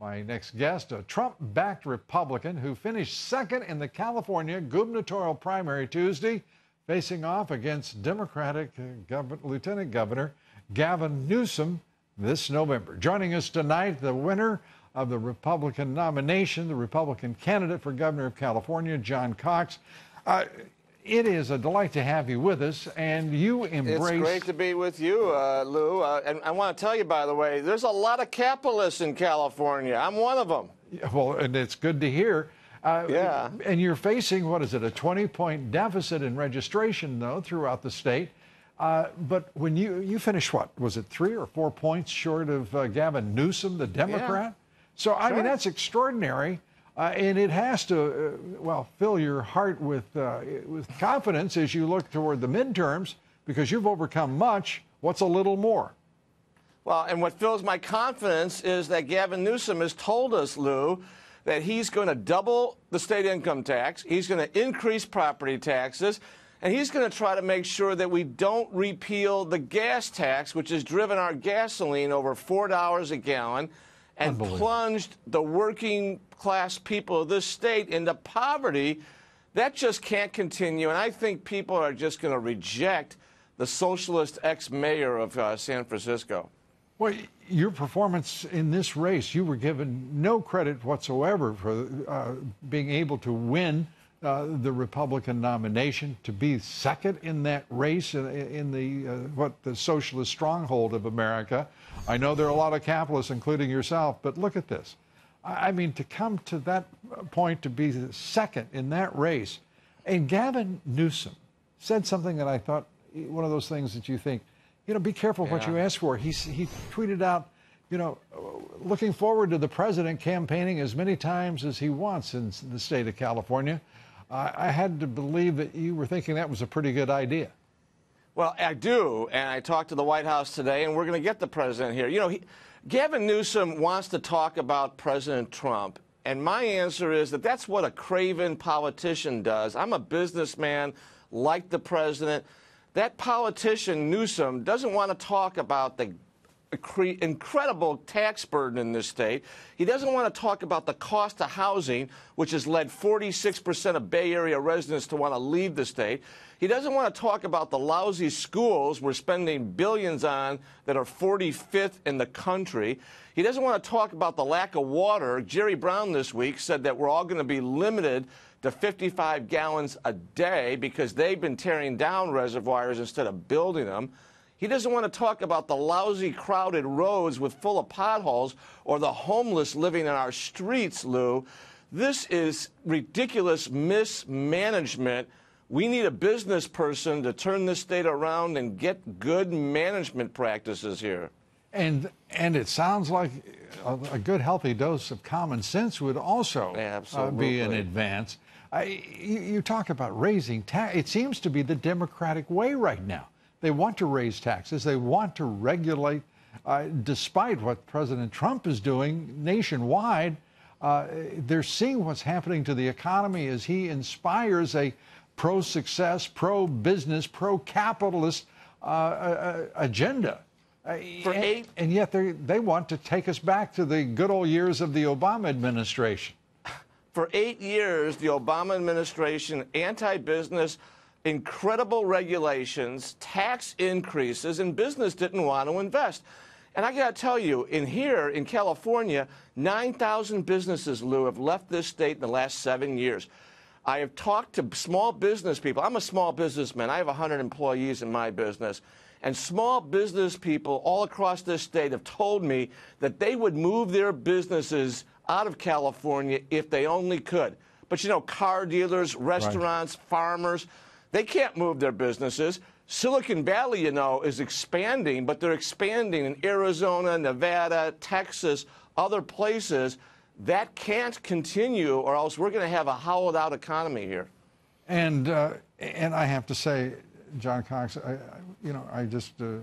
My next guest, a Trump backed Republican who finished second in the California gubernatorial primary Tuesday, facing off against Democratic uh, Gov- Lieutenant Governor Gavin Newsom this November. Joining us tonight, the winner of the Republican nomination, the Republican candidate for governor of California, John Cox. Uh, it is a delight to have you with us, and you embrace. It's great to be with you, uh, Lou. Uh, and I want to tell you, by the way, there's a lot of capitalists in California. I'm one of them. Well, and it's good to hear. Uh, yeah. And you're facing, what is it, a 20 point deficit in registration, though, throughout the state. Uh, but when you, you finished what? Was it three or four points short of uh, Gavin Newsom, the Democrat? Yeah. So, I sure. mean, that's extraordinary. Uh, and it has to, uh, well, fill your heart with, uh, with confidence as you look toward the midterms because you've overcome much. What's a little more? Well, and what fills my confidence is that Gavin Newsom has told us, Lou, that he's going to double the state income tax, he's going to increase property taxes, and he's going to try to make sure that we don't repeal the gas tax, which has driven our gasoline over $4 a gallon and plunged the working class people of this state into poverty. That just can't continue. And I think people are just going to reject the socialist ex mayor of uh, San Francisco. Well, your performance in this race, you were given no credit whatsoever for uh, being able to win uh, the Republican nomination, to be second in that race in, in the uh, what the socialist stronghold of America. I know there are a lot of capitalists, including yourself, but look at this. I mean, to come to that point to be second in that race, and Gavin Newsom said something that I thought one of those things that you think, you know, be careful yeah. what you ask for. He he tweeted out, you know, looking forward to the president campaigning as many times as he wants in the state of California. I, I had to believe that you were thinking that was a pretty good idea. Well, I do, and I talked to the White House today, and we're going to get the president here. You know, he, Gavin Newsom wants to talk about President Trump, and my answer is that that's what a craven politician does. I'm a businessman like the president. That politician, Newsom, doesn't want to talk about the incredible tax burden in this state. He doesn't want to talk about the cost of housing, which has led 46% of Bay Area residents to want to leave the state. He doesn't want to talk about the lousy schools we're spending billions on that are 45th in the country. He doesn't want to talk about the lack of water. Jerry Brown this week said that we're all going to be limited to 55 gallons a day because they've been tearing down reservoirs instead of building them. He doesn't want to talk about the lousy, crowded roads with full of potholes or the homeless living in our streets, Lou. This is ridiculous mismanagement. We need a business person to turn this state around and get good management practices here. And and it sounds like a, a good, healthy dose of common sense would also uh, be an advance. I, you, you, talk about raising tax. It seems to be the Democratic way right now. They want to raise taxes. They want to regulate, uh, despite what President Trump is doing nationwide. Uh, they're seeing what's happening to the economy as he inspires a pro success, pro business, pro capitalist uh, uh, agenda. Uh, For and, eight, and yet they they want to take us back to the good old years of the Obama administration. For eight years, the Obama administration, anti business, incredible regulations, tax increases, and business didn't want to invest. And I got to tell you, in here in California, 9,000 businesses, Lou, have left this state in the last seven years. I have talked to small business people. I'm a small businessman. I have 100 employees in my business. And small business people all across this state have told me that they would move their businesses out of California if they only could. But you know, car dealers, restaurants, right. farmers, they can't move their businesses. Silicon Valley, you know, is expanding, but they're expanding in Arizona, Nevada, Texas, other places. That can't continue, or else we're going to have a hollowed out economy here. And uh, and I have to say, John Cox, I, you know, I just uh,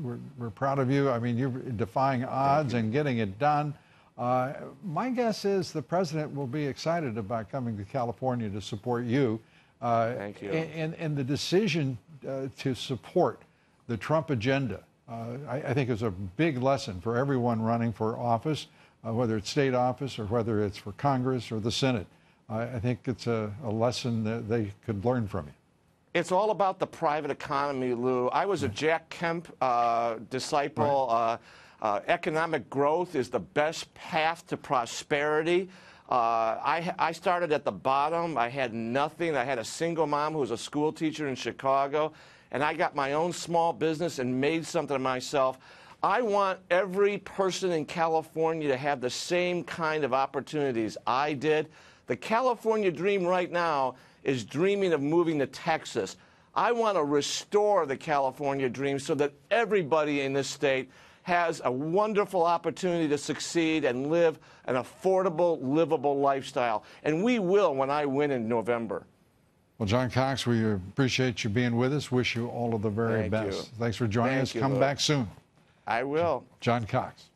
we're, we're proud of you. I mean, you're defying odds and getting it done. Uh, my guess is the president will be excited about coming to California to support you. Uh, Thank you. And, and the decision uh, to support the Trump agenda, uh, I, I, think is a big lesson for everyone running for office. uh, whether it's state office or whether it's for Congress or the Senate. I, I think it's a, a lesson that they could learn from you. It's all about the private economy, Lou. I was a Jack Kemp uh, disciple. Right. Uh, uh, economic growth is the best path to prosperity. Uh, I, I started at the bottom. I had nothing. I had a single mom who was a school teacher in Chicago, and I got my own small business and made something of myself. I want every person in California to have the same kind of opportunities I did. The California dream right now is dreaming of moving to Texas. I want to restore the California dream so that everybody in this state has a wonderful opportunity to succeed and live an affordable, livable lifestyle. And we will when I win in November. Well, John Cox, we appreciate you being with us. Wish you all of the very Thank best. you. Thanks for joining Thank us. you, Come Lou. back soon. I will. John Cox.